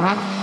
Uh-huh.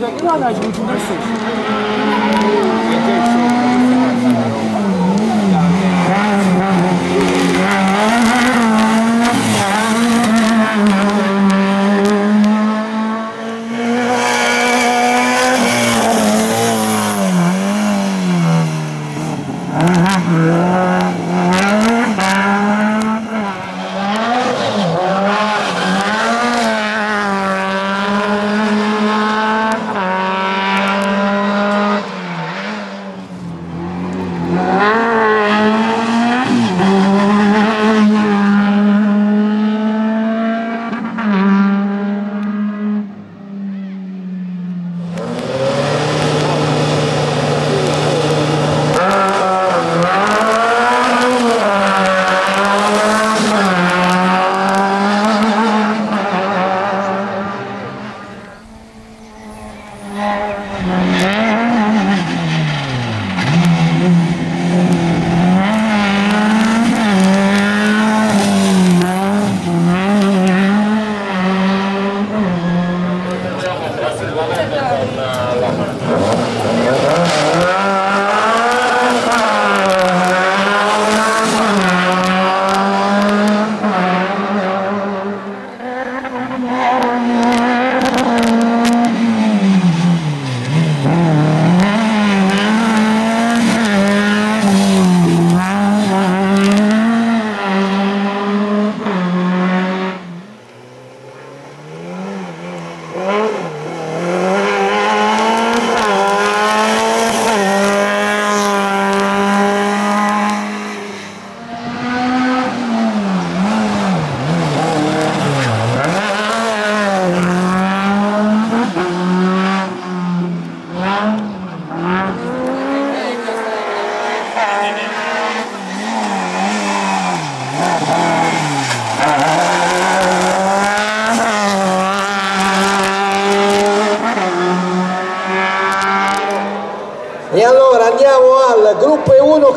Daqui lá, de 2016. làm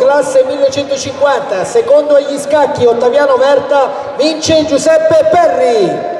classe 1150, secondo agli scacchi Ottaviano Verta vince Giuseppe Perri.